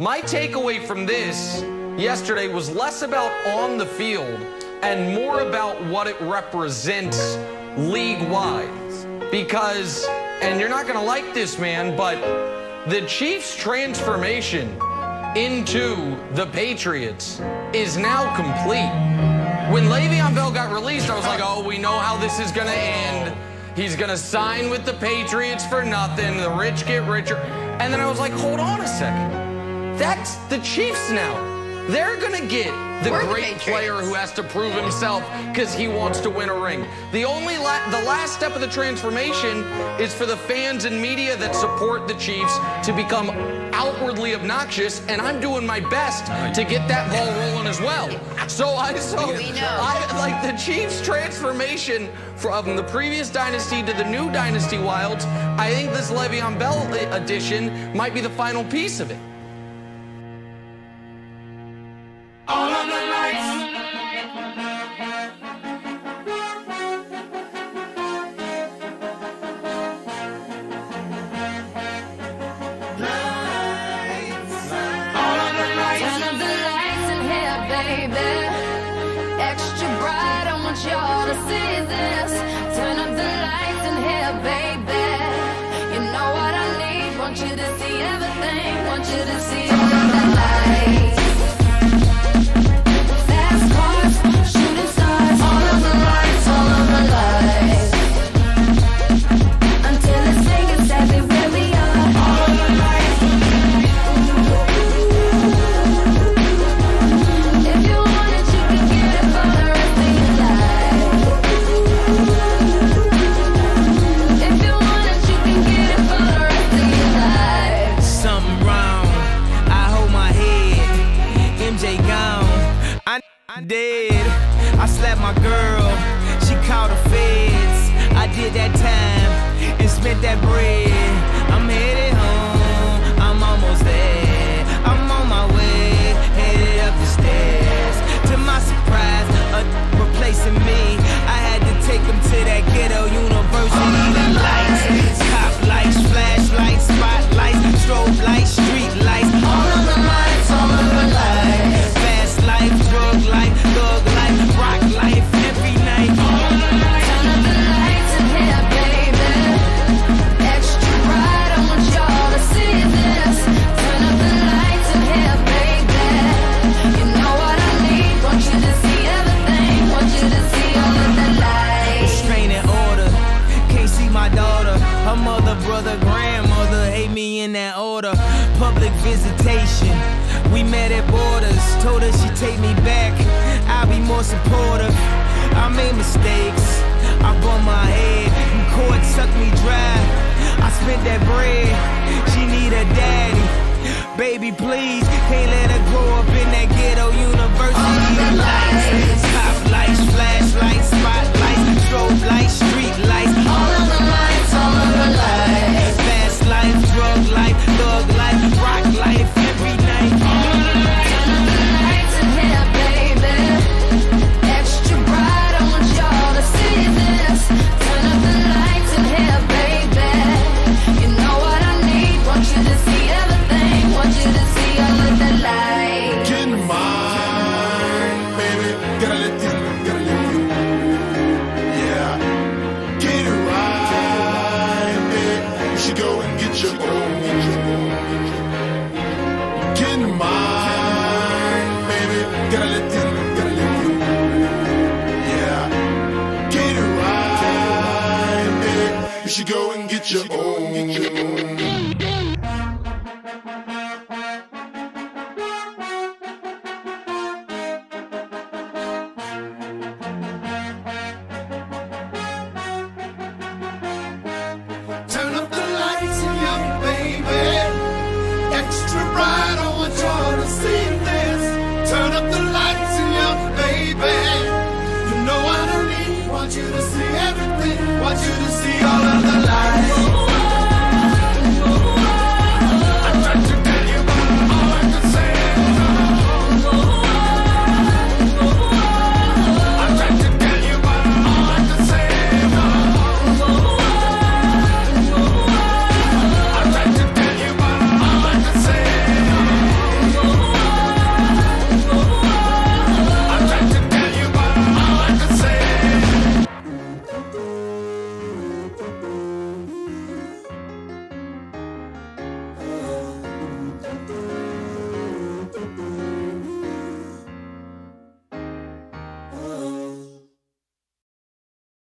My takeaway from this yesterday was less about on the field and more about what it represents league-wide. Because, and you're not going to like this, man, but the Chiefs' transformation into the Patriots is now complete. When Le'Veon Bell got released, I was like, oh, we know how this is going to end. He's going to sign with the Patriots for nothing. The rich get richer. And then I was like, hold on a second. That's the Chiefs now. They're going to get the We're great Patriots. player who has to prove himself because he wants to win a ring. The only la the last step of the transformation is for the fans and media that support the Chiefs to become outwardly obnoxious, and I'm doing my best to get that ball rolling as well. So I so I like the Chiefs transformation from the previous dynasty to the new dynasty Wilds. I think this Le'Veon Bell uh, edition might be the final piece of it. Baby. Extra bright, I want y'all to see I, dead. I slapped my girl. She called the feds. I did that time and spent that bread. In that order. Public visitation. We met at borders. Told her she'd take me back. I'll be more supportive. I made mistakes. I bumped my head. And court sucked me dry. I spent that bread. She need a daddy. Baby, please, can't let her grow up in that ghetto university. All The lights, top lights, flashlights, spotlights, y'all see this. Turn up the lights, young baby. You know I need. Want you to see everything. Want you to see all of the lights.